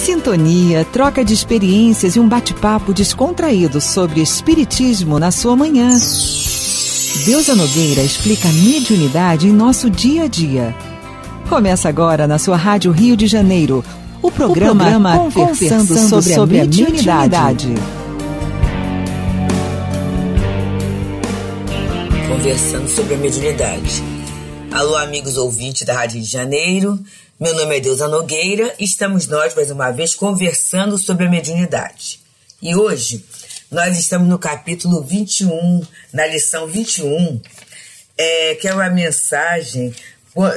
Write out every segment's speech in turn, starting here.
Sintonia, troca de experiências e um bate-papo descontraído sobre Espiritismo na sua manhã. Deusa Nogueira explica a mediunidade em nosso dia a dia. Começa agora na sua Rádio Rio de Janeiro, o programa, o programa Conversando, Conversando sobre, sobre, a mediunidade. Conversando sobre a mediunidade. Alô, amigos ouvintes da Rádio Rio de Janeiro. Meu nome é Deusa Nogueira e estamos nós mais uma vez conversando sobre a mediunidade. E hoje nós estamos no capítulo 21, na lição 21, é, que é uma mensagem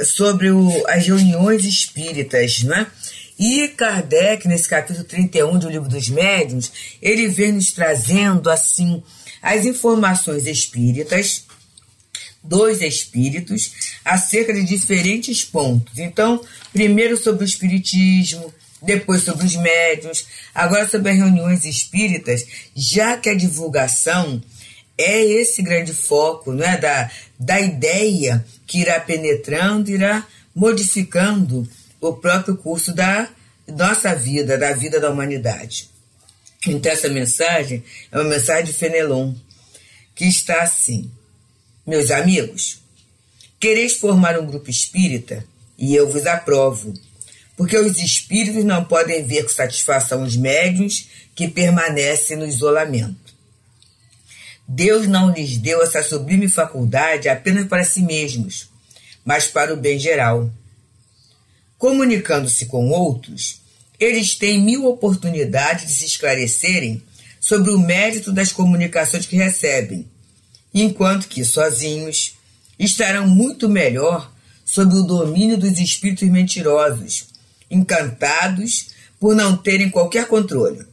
sobre o, as reuniões espíritas, né? E Kardec, nesse capítulo 31 do Livro dos Médiuns, ele vem nos trazendo, assim, as informações espíritas dos espíritos acerca de diferentes pontos. Então, primeiro sobre o espiritismo, depois sobre os médios, agora sobre as reuniões espíritas, já que a divulgação é esse grande foco não é, da, da ideia que irá penetrando, irá modificando o próprio curso da nossa vida, da vida da humanidade. Então, essa mensagem é uma mensagem de Fenelon, que está assim. Meus amigos, quereis formar um grupo espírita e eu vos aprovo, porque os espíritos não podem ver com satisfação os médios que permanecem no isolamento. Deus não lhes deu essa sublime faculdade apenas para si mesmos, mas para o bem geral. Comunicando-se com outros, eles têm mil oportunidades de se esclarecerem sobre o mérito das comunicações que recebem enquanto que, sozinhos, estarão muito melhor sob o domínio dos espíritos mentirosos, encantados por não terem qualquer controle.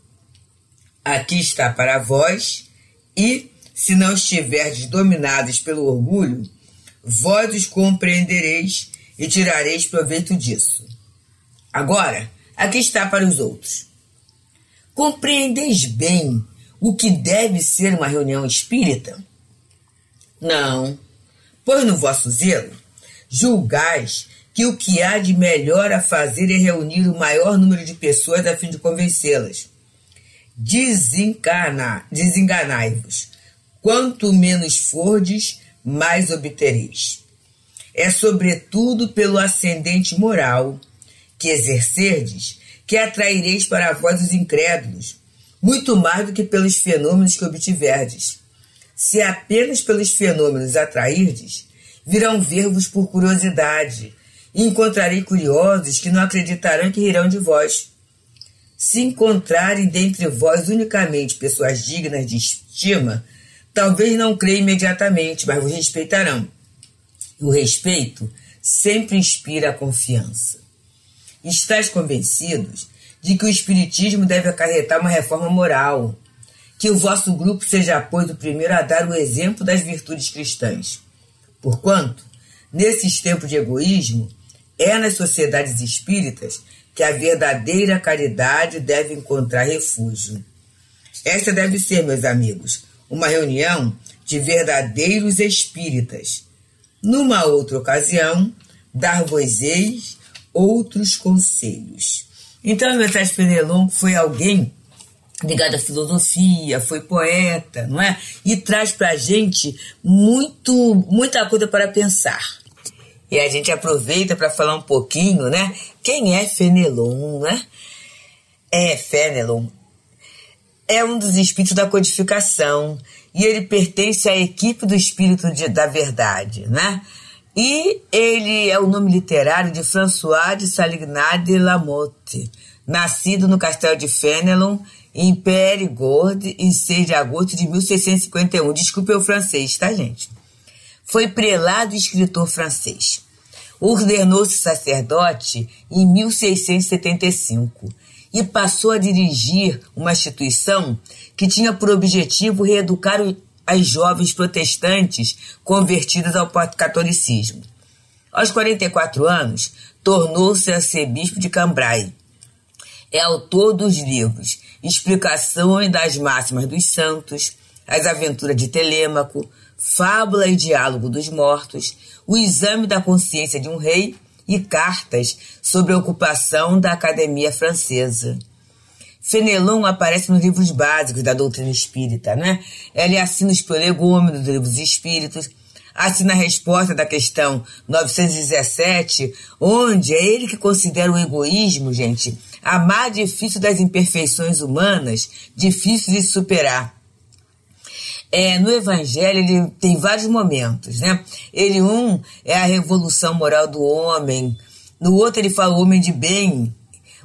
Aqui está para vós, e, se não estiverdes dominados pelo orgulho, vós os compreendereis e tirareis proveito disso. Agora, aqui está para os outros. Compreendeis bem o que deve ser uma reunião espírita? Não, pois no vosso zelo julgais que o que há de melhor a fazer é reunir o maior número de pessoas a fim de convencê-las. Desenganai-vos. Quanto menos fordes, mais obtereis. É sobretudo pelo ascendente moral que exercerdes que atraireis para vós os incrédulos, muito mais do que pelos fenômenos que obtiverdes se apenas pelos fenômenos atrairdes, virão ver-vos por curiosidade, e encontrarei curiosos que não acreditarão que rirão de vós. Se encontrarem dentre vós unicamente pessoas dignas de estima, talvez não creiam imediatamente, mas vos respeitarão. O respeito sempre inspira a confiança. Estais convencidos de que o Espiritismo deve acarretar uma reforma moral, que o vosso grupo seja, pois, o primeiro a dar o exemplo das virtudes cristãs. Porquanto, nesses tempos de egoísmo, é nas sociedades espíritas que a verdadeira caridade deve encontrar refúgio. Esta deve ser, meus amigos, uma reunião de verdadeiros espíritas. Numa outra ocasião, dar-vos-eis outros conselhos. Então, mensagem Penelon foi alguém ligado à filosofia, foi poeta, não é? E traz para a gente muito, muita coisa para pensar. E a gente aproveita para falar um pouquinho, né? Quem é Fenelon, né? É, Fenelon é um dos espíritos da codificação e ele pertence à equipe do espírito de, da verdade, né? E ele é o nome literário de François de Salignade de Lamotte, nascido no castelo de Fenelon em Périgord, em 6 de agosto de 1651. Desculpe o francês, tá, gente? Foi prelado e escritor francês. Ordenou-se sacerdote em 1675 e passou a dirigir uma instituição que tinha por objetivo reeducar as jovens protestantes convertidas ao catolicismo. Aos 44 anos, tornou-se arcebispo de Cambrai. É autor dos livros explicações das máximas dos santos, as aventuras de Telêmaco, fábula e diálogo dos mortos, o exame da consciência de um rei, e cartas sobre a ocupação da Academia Francesa. Fenelon aparece nos livros básicos da doutrina espírita, né? Ela assina os prolegômenos dos livros espíritos, assina a resposta da questão 917, onde é ele que considera o egoísmo, gente, a mais difícil das imperfeições humanas, difícil de superar. É, no Evangelho ele tem vários momentos, né? Ele um é a revolução moral do homem, no outro ele fala o homem de bem,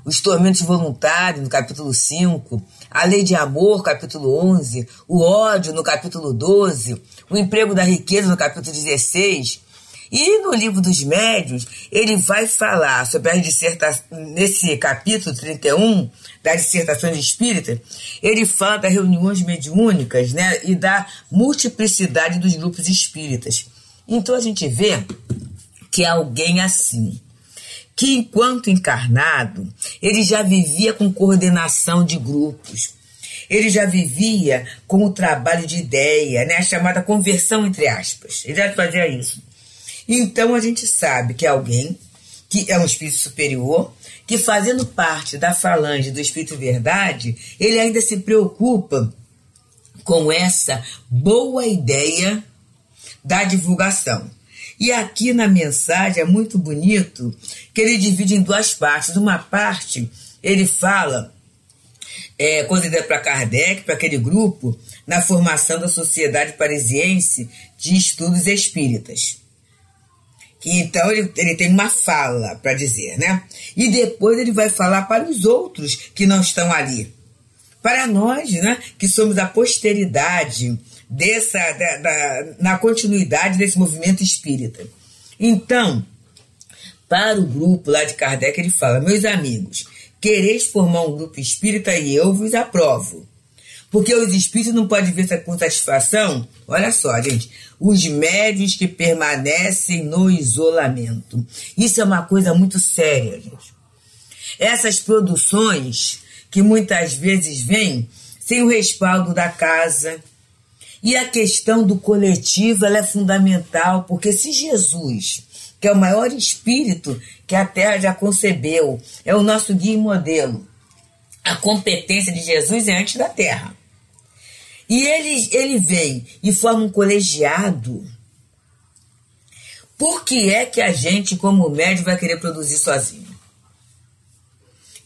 os tormentos voluntários, no capítulo 5, a lei de amor, capítulo 11, o ódio, no capítulo 12, o emprego da riqueza, no capítulo 16. E no livro dos médios, ele vai falar sobre as dissertações, nesse capítulo 31, das dissertações espíritas, ele fala das reuniões mediúnicas né, e da multiplicidade dos grupos espíritas. Então a gente vê que é alguém assim que enquanto encarnado, ele já vivia com coordenação de grupos. Ele já vivia com o trabalho de ideia, né, a chamada conversão entre aspas. Ele já fazia isso. Então a gente sabe que é alguém que é um espírito superior, que fazendo parte da falange do espírito verdade, ele ainda se preocupa com essa boa ideia da divulgação. E aqui na mensagem é muito bonito que ele divide em duas partes. Uma parte ele fala é, considera para Kardec, para aquele grupo, na formação da Sociedade Parisiense de Estudos Espíritas. Então ele, ele tem uma fala para dizer, né? E depois ele vai falar para os outros que não estão ali. Para nós, né, que somos a posteridade dessa, da, da, na continuidade desse movimento espírita. Então, para o grupo lá de Kardec, ele fala: Meus amigos, quereis formar um grupo espírita e eu vos aprovo. Porque os espíritos não podem ver com satisfação, olha só, gente, os médios que permanecem no isolamento. Isso é uma coisa muito séria, gente. Essas produções que muitas vezes vêm sem o respaldo da casa, e a questão do coletivo é fundamental, porque se Jesus, que é o maior espírito que a Terra já concebeu, é o nosso guia e modelo, a competência de Jesus é antes da Terra. E ele, ele vem e forma um colegiado. Por que é que a gente, como médico, vai querer produzir sozinho?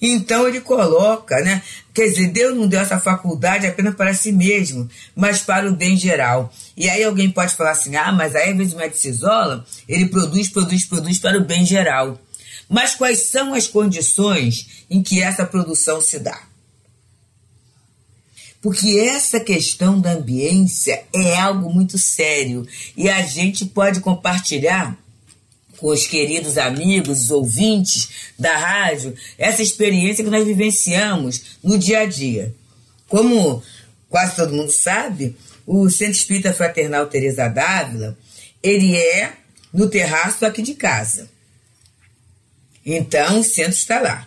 Então ele coloca, né? Quer dizer, Deus não deu essa faculdade apenas para si mesmo, mas para o bem geral. E aí alguém pode falar assim: ah, mas aí, invés do médico se isola, ele produz, produz, produz para o bem geral. Mas quais são as condições em que essa produção se dá? Porque essa questão da ambiência é algo muito sério e a gente pode compartilhar com os queridos amigos, os ouvintes da rádio, essa experiência que nós vivenciamos no dia a dia. Como quase todo mundo sabe, o Centro Espírita Fraternal Teresa Dávila, ele é no terraço aqui de casa. Então o centro está lá.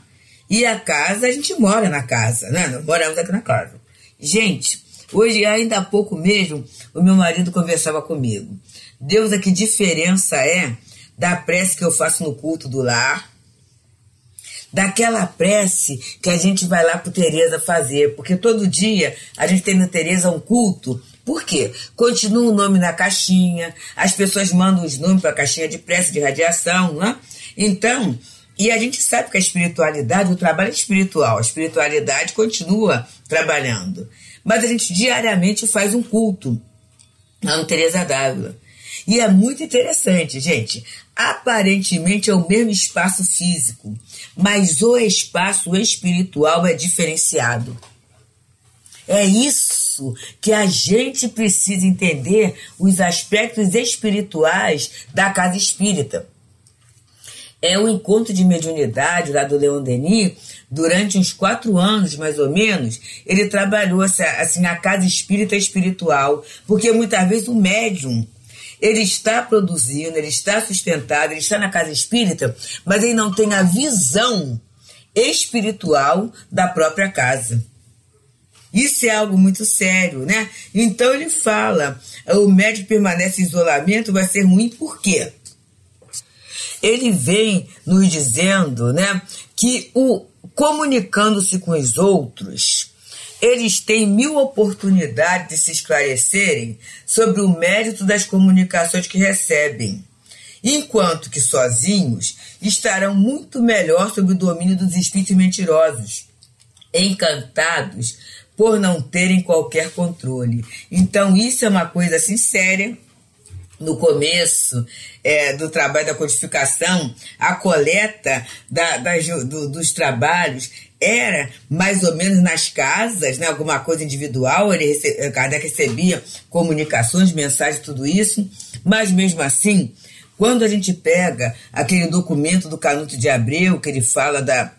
E a casa, a gente mora na casa, né? Nós moramos aqui na casa. Gente, hoje, ainda há pouco mesmo, o meu marido conversava comigo. Deus, a que diferença é da prece que eu faço no culto do lar, daquela prece que a gente vai lá para Tereza fazer, porque todo dia a gente tem na Tereza um culto. Por quê? Continua o nome na caixinha, as pessoas mandam os nomes para a caixinha de prece de radiação, né? Então, e a gente sabe que a espiritualidade, o trabalho é espiritual, a espiritualidade continua trabalhando. Mas a gente diariamente faz um culto no Teresa d'Ávila. E é muito interessante, gente. Aparentemente é o mesmo espaço físico, mas o espaço espiritual é diferenciado. É isso que a gente precisa entender os aspectos espirituais da casa espírita. É o encontro de mediunidade lá do Leon Denis, durante uns quatro anos, mais ou menos, ele trabalhou assim, a casa espírita espiritual, porque muitas vezes o médium ele está produzindo, ele está sustentado, ele está na casa espírita, mas ele não tem a visão espiritual da própria casa. Isso é algo muito sério, né? Então ele fala: o médico permanece em isolamento, vai ser ruim por quê? Ele vem nos dizendo né, que o comunicando-se com os outros, eles têm mil oportunidades de se esclarecerem sobre o mérito das comunicações que recebem, enquanto que sozinhos estarão muito melhor sob o domínio dos espíritos mentirosos, encantados por não terem qualquer controle. Então, isso é uma coisa assim no começo é, do trabalho da codificação, a coleta da, das, do, dos trabalhos era mais ou menos nas casas, né, alguma coisa individual, ele recebia, Kardec recebia comunicações, mensagens, tudo isso, mas mesmo assim, quando a gente pega aquele documento do Canuto de Abreu, que ele fala da,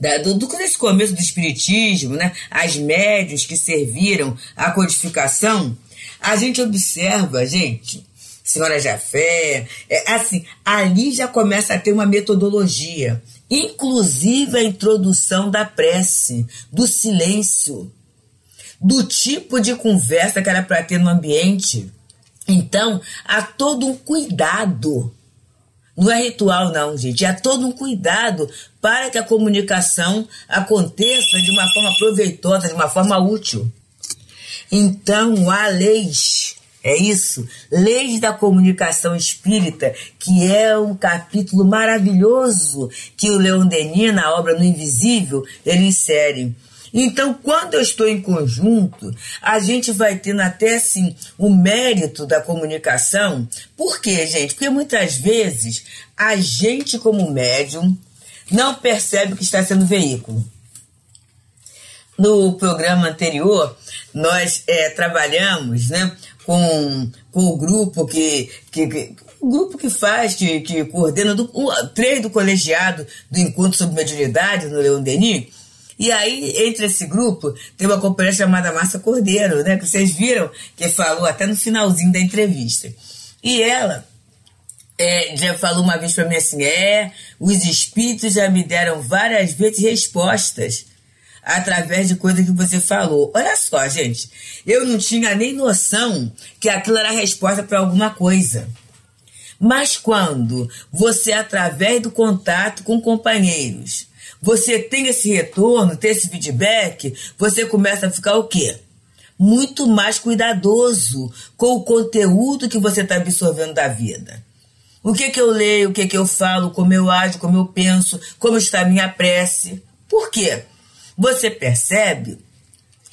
da, do, do desse começo do Espiritismo, né, as médios que serviram à codificação, a gente observa, gente, Senhora Jafé, é, assim, ali já começa a ter uma metodologia, inclusive a introdução da prece, do silêncio, do tipo de conversa que era para ter no ambiente. Então, há todo um cuidado. Não é ritual, não, gente. Há todo um cuidado para que a comunicação aconteça de uma forma proveitosa, de uma forma útil. Então, há leis, é isso, Leis da Comunicação Espírita, que é um capítulo maravilhoso que o Leon Denis, na obra No Invisível, ele insere. Então, quando eu estou em conjunto, a gente vai tendo até assim o mérito da comunicação. Por quê, gente? Porque muitas vezes a gente, como médium, não percebe que está sendo veículo. No programa anterior, nós é, trabalhamos né, com, com o grupo que, que, que o grupo que faz, que, que coordena do, o três do colegiado do Encontro sobre Mediunidade no Leão Denis. E aí, entre esse grupo, tem uma companheira chamada Márcia Cordeiro, né? Que vocês viram, que falou até no finalzinho da entrevista. E ela é, já falou uma vez para mim assim: é, os espíritos já me deram várias vezes respostas através de coisa que você falou. Olha só, gente, eu não tinha nem noção que aquilo era resposta para alguma coisa. Mas quando você, através do contato com companheiros, você tem esse retorno, tem esse feedback, você começa a ficar o quê? Muito mais cuidadoso com o conteúdo que você está absorvendo da vida. O que, que eu leio, o que, que eu falo, como eu ajo, como eu penso, como está a minha prece. Por quê? Você percebe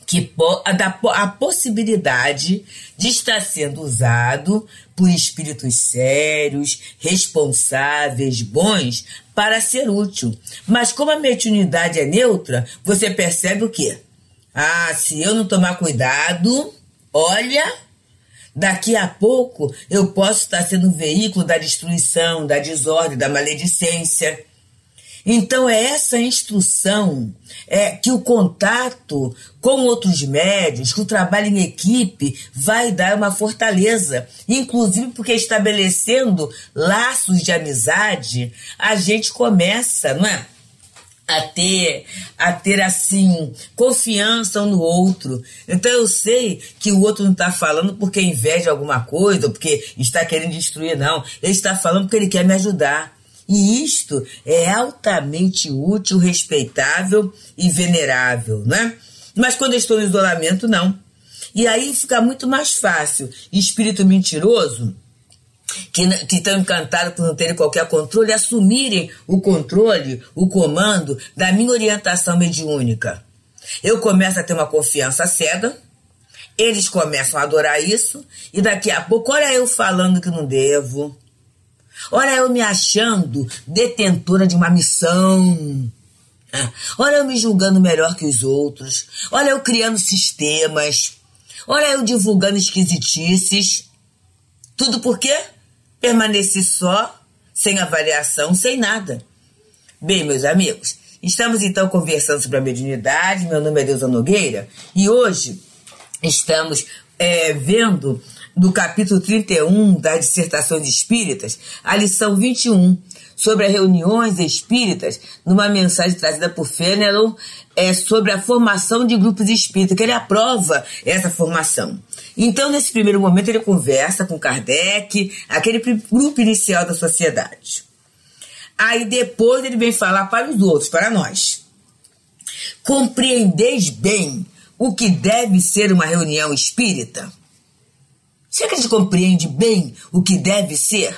que a, possibilidade de estar sendo usado por espíritos sérios, responsáveis, bons, para ser útil. Mas como a mediunidade é neutra, você percebe o quê? Ah, se eu não tomar cuidado, olha, daqui a pouco eu posso estar sendo um veículo da destruição, da desordem, da maledicência. Então é essa instrução é que o contato com outros médios, que o trabalho em equipe vai dar uma fortaleza, inclusive porque estabelecendo laços de amizade, a gente começa, não é? a ter, a ter assim, confiança um no outro. Então eu sei que o outro não está falando porque inveja alguma coisa, ou porque está querendo destruir, não. Ele está falando porque ele quer me ajudar. E isto é altamente útil, respeitável e venerável, né? Mas quando eu estou no isolamento, não. E aí fica muito mais fácil. Espírito mentiroso, que, que estão encantados por não terem qualquer controle, assumirem o controle, o comando da minha orientação mediúnica. Eu começo a ter uma confiança cega, eles começam a adorar isso, e daqui a pouco, olha eu falando que não devo, Olha eu me achando detentora de uma missão. Olha eu me julgando melhor que os outros. Olha eu criando sistemas. Olha eu divulgando esquisitices. Tudo por quê? Permaneci só, sem avaliação, sem nada. Bem, meus amigos, estamos então conversando sobre a mediunidade. Meu nome é Deusa Nogueira e hoje estamos é, vendo do capítulo 31 das dissertações espíritas, a lição 21, sobre as reuniões espíritas, numa mensagem trazida por Fenelon, é sobre a formação de grupos espíritas, que ele aprova essa formação. Então, nesse primeiro momento, ele conversa com Kardec, aquele grupo inicial da sociedade. Aí depois ele vem falar para os outros, para nós. Compreendeis bem o que deve ser uma reunião espírita? Será que a gente compreende bem o que deve ser?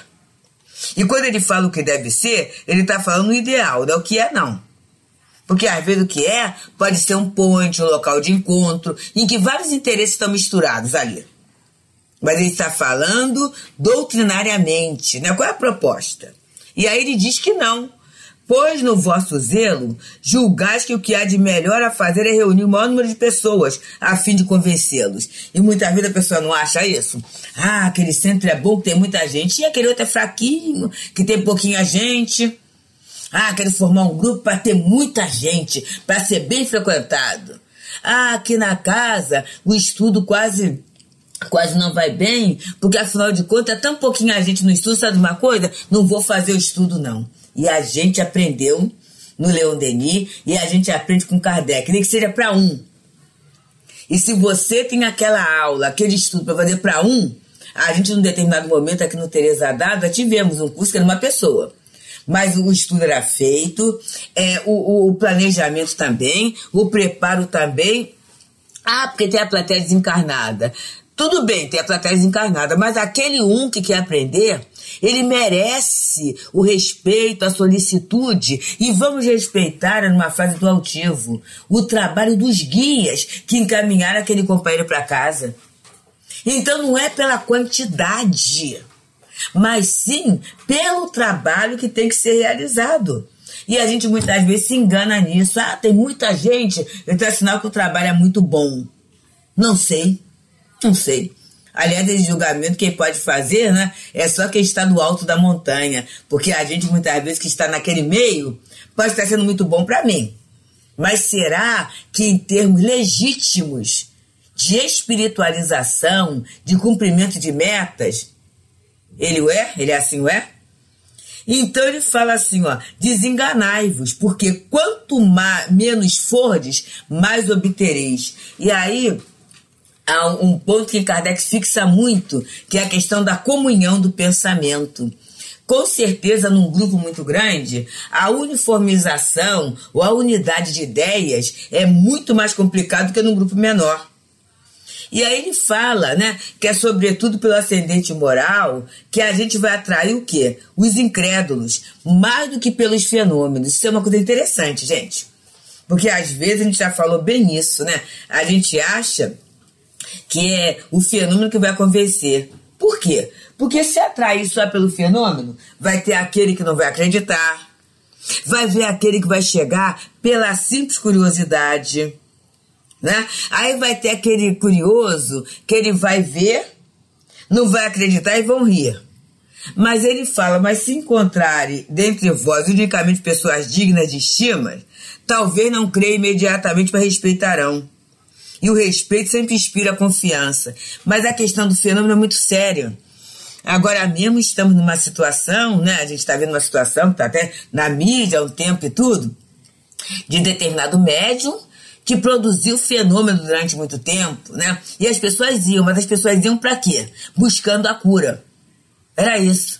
E quando ele fala o que deve ser, ele está falando o ideal, não é o que é, não. Porque às vezes o que é pode ser um ponte, um local de encontro, em que vários interesses estão misturados ali. Mas ele está falando doutrinariamente, né? Qual é a proposta? E aí ele diz que não. Pois no vosso zelo, julgais que o que há de melhor a fazer é reunir o maior número de pessoas, a fim de convencê-los. E muitas vezes a pessoa não acha isso. Ah, aquele centro é bom, que tem muita gente. E aquele outro é fraquinho, que tem pouquinha gente. Ah, quero formar um grupo para ter muita gente, para ser bem frequentado. Ah, aqui na casa o estudo quase quase não vai bem, porque afinal de contas é tão pouquinha gente no estudo, sabe de uma coisa? Não vou fazer o estudo não. E a gente aprendeu no Leon Denis e a gente aprende com Kardec, nem que seja para um. E se você tem aquela aula, aquele estudo para fazer para um, a gente, num determinado momento aqui no Teresa Dada, tivemos um curso que era uma pessoa. Mas o estudo era feito, é, o, o planejamento também, o preparo também. Ah, porque tem a plateia desencarnada. Tudo bem, tem a plateia desencarnada, mas aquele um que quer aprender, ele merece o respeito, a solicitude e vamos respeitar numa fase do altivo o trabalho dos guias que encaminharam aquele companheiro para casa. Então não é pela quantidade, mas sim pelo trabalho que tem que ser realizado. E a gente muitas vezes se engana nisso. Ah, tem muita gente, então é sinal que o trabalho é muito bom. Não sei, não sei. Aliás, esse julgamento quem pode fazer, né? É só quem está no alto da montanha. Porque a gente, muitas vezes, que está naquele meio, pode estar sendo muito bom para mim. Mas será que, em termos legítimos de espiritualização, de cumprimento de metas, ele o é? Ele é assim o é? Então ele fala assim, ó, desenganai-vos, porque quanto mais, menos fordes, mais obtereis. E aí há um ponto que Kardec fixa muito, que é a questão da comunhão do pensamento. Com certeza, num grupo muito grande, a uniformização ou a unidade de ideias é muito mais complicado que num grupo menor. E aí ele fala, né, que é sobretudo pelo ascendente moral que a gente vai atrair o quê? Os incrédulos, mais do que pelos fenômenos. Isso é uma coisa interessante, gente. Porque às vezes a gente já falou bem isso, né? A gente acha que é o fenômeno que vai convencer. Por quê? Porque se atrair só pelo fenômeno, vai ter aquele que não vai acreditar, vai ver aquele que vai chegar pela simples curiosidade, né? Aí vai ter aquele curioso que ele vai ver, não vai acreditar e vão rir. Mas ele fala, mas se encontrarem dentre vós unicamente pessoas dignas de estima, talvez não creia imediatamente para respeitarão. E o respeito sempre inspira confiança. Mas a questão do fenômeno é muito séria. Agora mesmo estamos numa situação, né? A gente está vendo uma situação que está até na mídia há um tempo e tudo, de determinado médium que produziu fenômeno durante muito tempo, né? E as pessoas iam, mas as pessoas iam para quê? Buscando a cura. Era isso.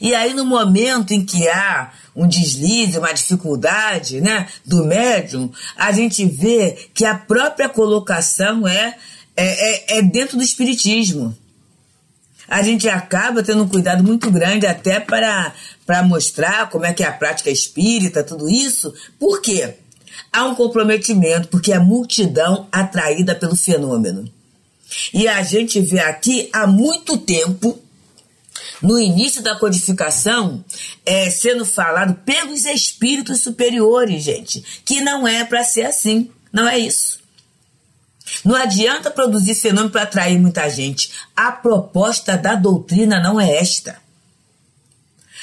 E aí, no momento em que há um deslize, uma dificuldade né, do médium, a gente vê que a própria colocação é, é, é, é dentro do espiritismo. A gente acaba tendo um cuidado muito grande até para, para mostrar como é que é a prática espírita, tudo isso. Por quê? Há um comprometimento, porque é multidão atraída pelo fenômeno. E a gente vê aqui há muito tempo no início da codificação, é, sendo falado pelos espíritos superiores, gente, que não é para ser assim, não é isso. Não adianta produzir fenômeno para atrair muita gente. A proposta da doutrina não é esta.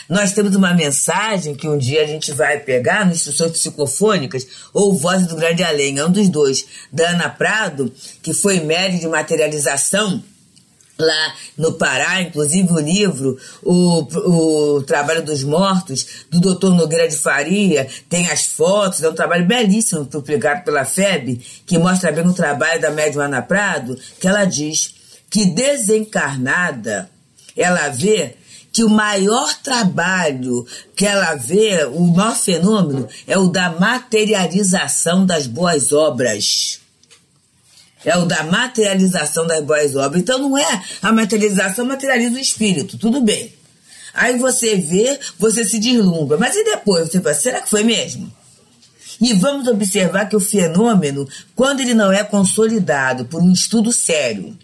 Nós temos uma mensagem que um dia a gente vai pegar no Instruções Psicofônicas ou Vozes do Grande Além, é um dos dois, da Ana Prado, que foi médium de materialização lá no Pará, inclusive o livro, o, o Trabalho dos Mortos, do Dr. Nogueira de Faria, tem as fotos, é um trabalho belíssimo publicado pela FEB, que mostra bem o trabalho da médium Ana Prado, que ela diz que desencarnada, ela vê que o maior trabalho que ela vê, o maior fenômeno, é o da materialização das boas obras é o da materialização das boas obras. Então não é a materialização, materializa o espírito, tudo bem. Aí você vê, você se deslumbra. Mas e depois? Você fala, será que foi mesmo? E vamos observar que o fenômeno, quando ele não é consolidado por um estudo sério,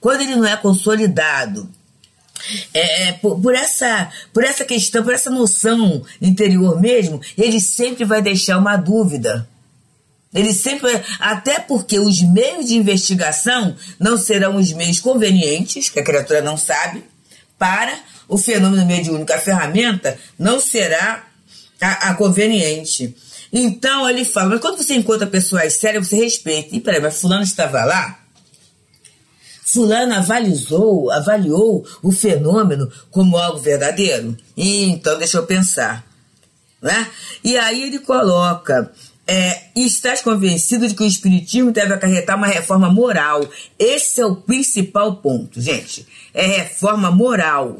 quando ele não é consolidado é, é por, por, essa, por essa questão, por essa noção interior mesmo, ele sempre vai deixar uma dúvida. Ele sempre, até porque os meios de investigação não serão os meios convenientes, que a criatura não sabe, para o fenômeno mediúnico. A ferramenta não será a, a conveniente. Então ele fala, mas quando você encontra pessoas sérias, você respeita. E peraí, mas fulano estava lá? Fulano avalizou, avaliou o fenômeno como algo verdadeiro? Então, deixa eu pensar. Né? E aí ele coloca é, estás convencido de que o Espiritismo deve acarretar uma reforma moral. Esse é o principal ponto, gente. É reforma moral.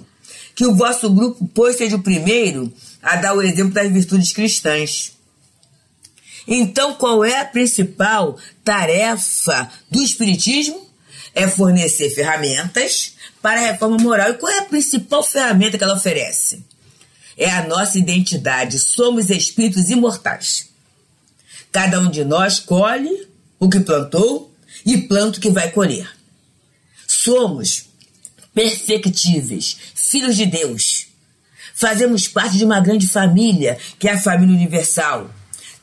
Que o vosso grupo, pois, seja o primeiro a dar o exemplo das virtudes cristãs. Então, qual é a principal tarefa do Espiritismo? É fornecer ferramentas para a reforma moral. E qual é a principal ferramenta que ela oferece? É a nossa identidade. Somos espíritos imortais. Cada um de nós colhe o que plantou e planta o que vai colher. Somos perfectíveis, filhos de Deus. Fazemos parte de uma grande família, que é a família universal.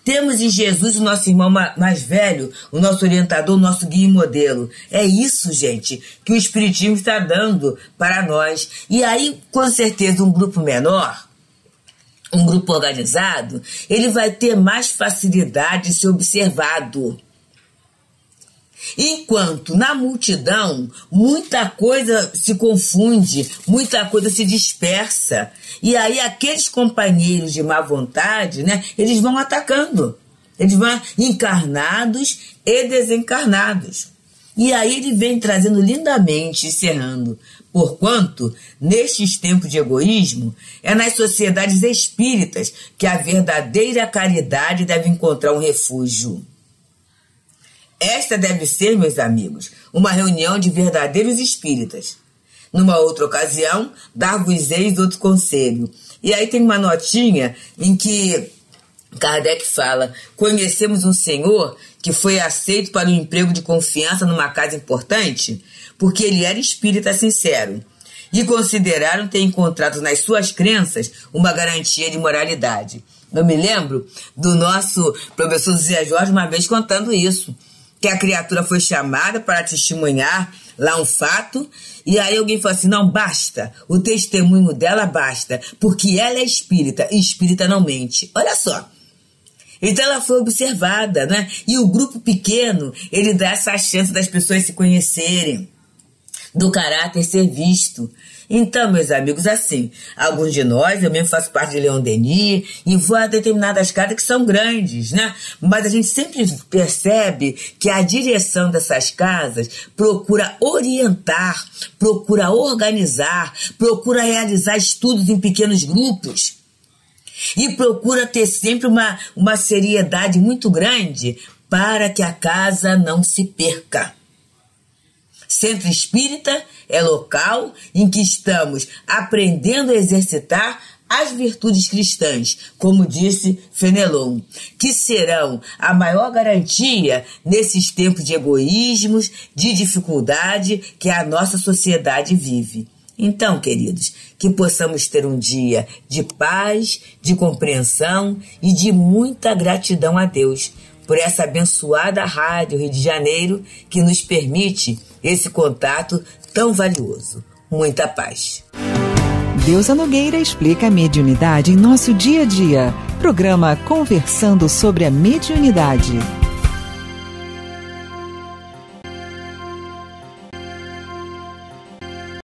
Temos em Jesus o nosso irmão mais velho, o nosso orientador, o nosso guia e modelo. É isso, gente, que o Espiritismo está dando para nós. E aí, com certeza, um grupo menor um grupo organizado, ele vai ter mais facilidade de ser observado. Enquanto na multidão muita coisa se confunde, muita coisa se dispersa. E aí aqueles companheiros de má vontade, né, eles vão atacando. Eles vão encarnados e desencarnados. E aí ele vem trazendo lindamente, encerrando. Porquanto, nestes tempos de egoísmo, é nas sociedades espíritas que a verdadeira caridade deve encontrar um refúgio. Esta deve ser, meus amigos, uma reunião de verdadeiros espíritas. Numa outra ocasião, dar-vos-eis outro conselho. E aí tem uma notinha em que Kardec fala: Conhecemos um senhor que foi aceito para um emprego de confiança numa casa importante porque ele era espírita sincero e consideraram ter encontrado nas suas crenças uma garantia de moralidade. Eu me lembro do nosso professor Zé Jorge uma vez contando isso, que a criatura foi chamada para testemunhar lá um fato, e aí alguém falou assim: não, basta, o testemunho dela basta, porque ela é espírita, e espírita não mente. Olha só. Então ela foi observada, né? E o grupo pequeno, ele dá essa chance das pessoas se conhecerem do caráter ser visto. Então, meus amigos, assim, alguns de nós, eu mesmo faço parte de Leon Denis, e vou a determinadas casas que são grandes, né? Mas a gente sempre percebe que a direção dessas casas procura orientar, procura organizar, procura realizar estudos em pequenos grupos. E procura ter sempre uma, uma seriedade muito grande para que a casa não se perca. Centro espírita é local em que estamos aprendendo a exercitar as virtudes cristãs, como disse Fenelon, que serão a maior garantia nesses tempos de egoísmos, de dificuldade que a nossa sociedade vive. Então, queridos, que possamos ter um dia de paz, de compreensão e de muita gratidão a Deus por essa abençoada Rádio Rio de Janeiro que nos permite esse contato tão valioso. Muita paz. Deusa Nogueira explica a mediunidade em nosso dia a dia. Programa Conversando sobre a Mediunidade.